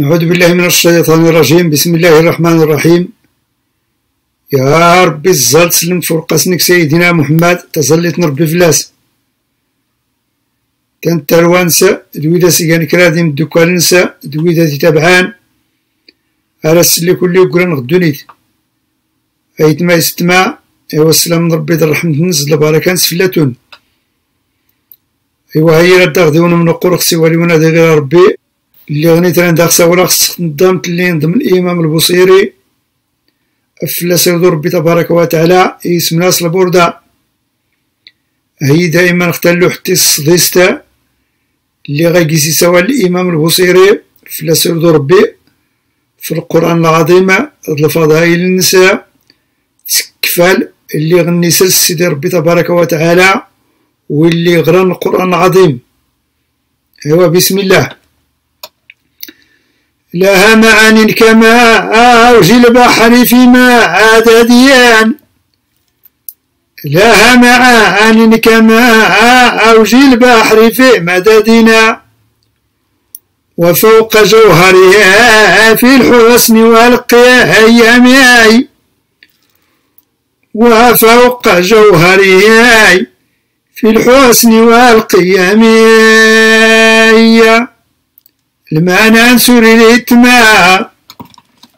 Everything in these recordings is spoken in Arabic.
أعوذ بالله من الشيطان الرجيم. بسم الله الرحمن الرحيم. يا ربي الزال تسلم فرقسنك سيدنا محمد. تزلت نربي فلاس كانت تروانسا دويدا سيغان كرادي من نسا دويدا تتابعان. على السلي كل يقرن غدونيت أيت ما يستمع. أيوا السلام من ربي الرحمة نزل البركة سفلاتون أيوا هي رد غديون من القرق سوالي ونادي غير ربي. اللي غنيت أنا داخل سولا خص نضمت اللي ضمن الإمام البصيري. افلاس يرضو ربي تبارك وتعالى اسم ناس البوردة. هي دائما اختلو حتى الصديستا اللي غيقيسي سوا الإمام البصيري افلاس يرضو ربي في القرآن العظيم الفضائل النساء. تكفال اللي غني سلس سيدي ربي تبارك وتعالى واللي غران القرآن العظيم. ايوا بسم الله. لها معان كما أوج البحر فيما عاد ديان لها معان كما أوج البحر في مددنا. وفوق جوهرها في الحسن والقيام وفوق جوهرها في الحسن والقيام المعنى نسور الاتماع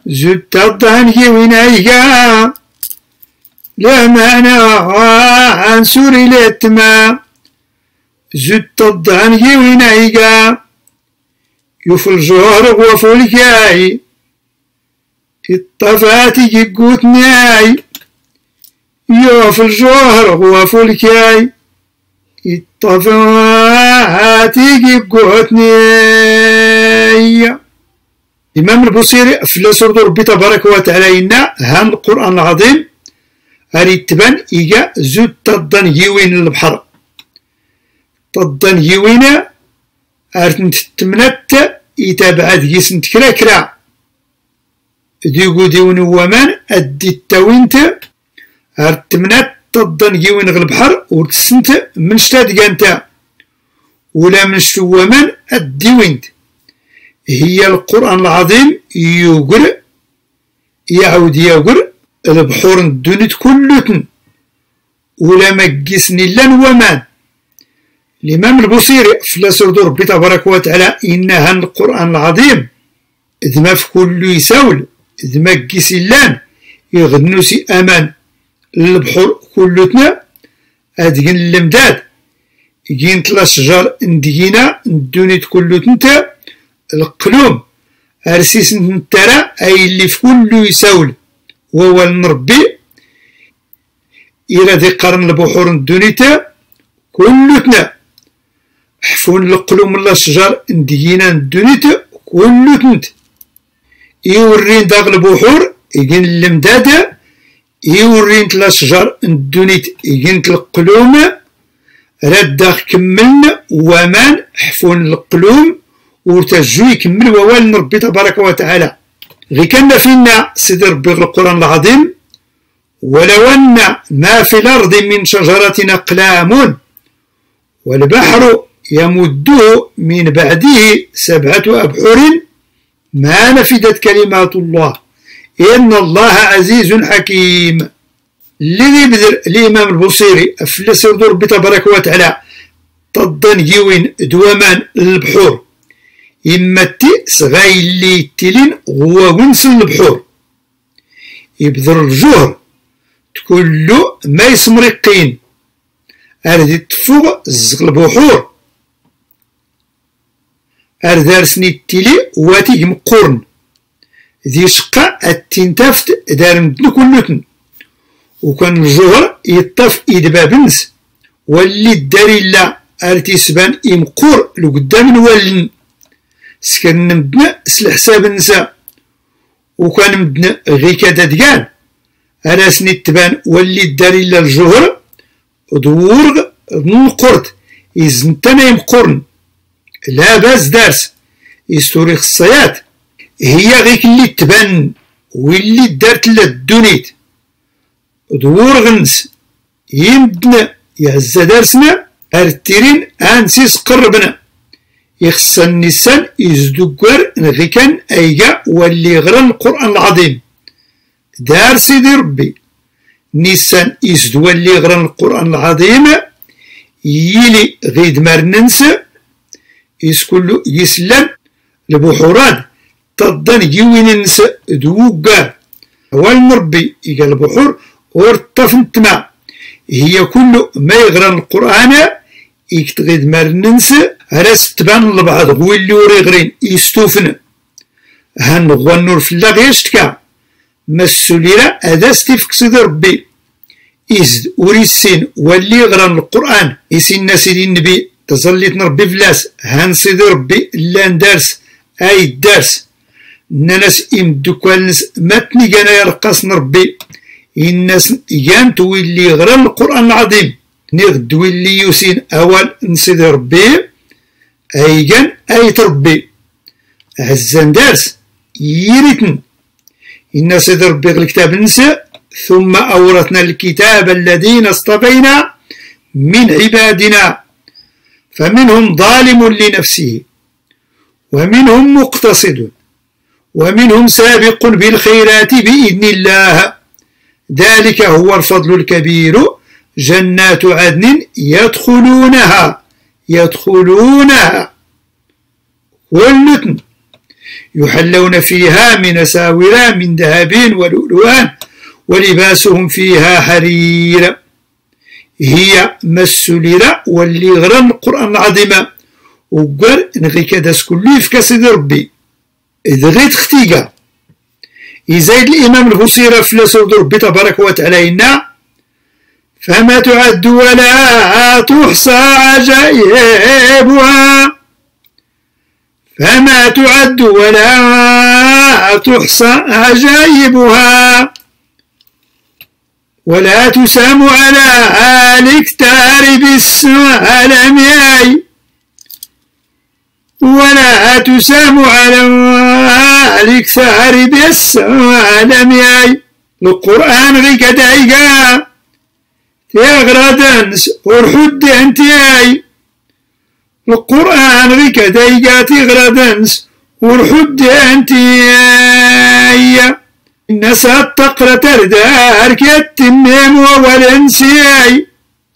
زدت الضهن وينايقا لا معنى انسور الاتماع زدت الضهن وينايقا يوف الجهر وفو الكاي الطفات يقوت ناي. يوف الجهر وفو الكاي الطفات يقوت ناي. الإمام البصيري في سورة ربي تبارك وتعالى إنا هام القرآن العظيم أريد تبان إيجا زود تضن يوين البحر. تضن يوين أرتنت تمنت يتابع ديس كرا كرا. ديقو ديون ومان أدي التوينت أرتمنت تضن يوين البحر ورتسنت من شتاد جانتا ولا من شتو ومان الديوينت هي القرآن العظيم يقر يعود يقر البحور الدنيا كلتن ولا مجسني لن ومان الإمام البصيري في سورة ربي تبارك وتعالى إنها القرآن العظيم. إذ ما في كل يساول إذ ما لأن يغنوسي أمان. البحور كلتنا أدقن المداد جين تلا شجر ندينا ندوني كلتنتا القلوم أرسيس نترى أي اللي في كل يساول. وهو نربي. إلى ذي قرن البحور ندونيتا كلتنا حفون القلوم الله الشجر ندينا ندونيتا كلتنت يورين داغ البحور يجين المدادة يورين تلا شجر ندونيت يجين القلوم رداخ كملنا ومان حفون القلوم ورتجو يكمل ووال ربي تبارك وتعالى. غي كان فينا سيد ربي القرآن العظيم ولو أن ما في الأرض من شجرة أقلام والبحر يمده من بعده سبعة أبحر ما نفدت كلمات الله. إن الله عزيز حكيم. الذي بذر الإمام البصيري أفلس ربي تبارك وتعالى. تضن جيوين دوامان البحور إمتي صغاي اللي تلين هو ونس البحور يبذر الجهر تكلو ما يسمرقين أردي تفوق زغ البحور أردار سني تيلي واتي مقورن ذي شقا التنتافت دار مدن كلتن وكان الجهر يطف إدبابنس واللي داري لا أرتي سبان إمقور لقدام الوالن. سكن مدنا سلحساب نسا. وكان مدنا غي كدا ديان أراسني تبان واللي داري إلا الجهر دور نقرد إزنتنا يمقرن لا باس دارس. يستوري الصيات هي غيك اللي تبان واللي دارت لا الدونيت. دور غنس يمدنا يهز دارسنا أرتيرين أنسيس قربنا. يخص النسان يزدقر نغي كان واللي غرى القرآن العظيم. دار سيدي ربي نيسان يزدو اللي غرى القرآن العظيم يلي غيد مرننس يسكلو يسلم البحورات تضن يوين نس دوقا. والمربي يقال البحور ورطفنتما هي كل ما يغرى القرآن يكتغيد مرننس راس تبان لبعض هو اللي وري غرين يستوفن هن غوانور في الله غيشتكا مسوليرا هذا ستيفك سيدي ربي. إزد وريسين واللي غران القرآن يسين سيدي النبي تظليت نربي فلاس هان سيدي ربي لأن دارس أي دارس. ناس إمدوكوالنس ماتني جانا يرقص نربي الناس يان تويلي غران القرآن العظيم. نيغ دويلي يوسين أول نسيدي ربي أيجان أي تربي عزان دارس يريتن. إن سيدي ربي الكتاب نسى ثم أورثنا الكتاب الذين اصطفينا من عبادنا. فمنهم ظالم لنفسه ومنهم مقتصد ومنهم سابق بالخيرات بإذن الله. ذلك هو الفضل الكبير جنات عدن يدخلونها يدخلونها. والنتن يحلون فيها من ساورا من ذهب ولؤلؤان ولباسهم فيها حرير. هي مسوليرا واللي غران القرآن العظيم وقال نغي كداس كله في كاسد ربي. إذا غيت ختيقا يزايد الإمام البصيرة في ربي تبارك وتعالى فما تعد ولا تحصى عجائبها. فما تعد ولا تحصى عجائبها. ولا تسام على الكتار بالسلام ولا تسام على الكتار بالسلام القرآن غيك دايقا. تغردنس ورحد انتياي القرآن غيك دايقا تغردنس ورحد انتياي الناس تقرا تردارك التمام والانسياي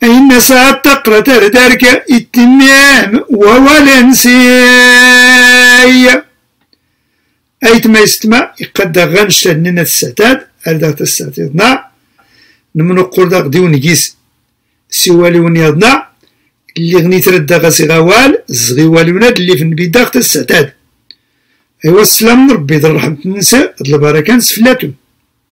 الناس تقرا تردارك التمام والانسياي أيت ما يستمع يقدر لنا الساتاد أردات نمنو قرداق ديون جيس سوالي ونيادنا اللي غني تردى غاسي غوال زغي والي وناد اللي في البيداغ الساتاد أيوا السلام ربي ذا الرحمة ننسى البركة نسفلاتو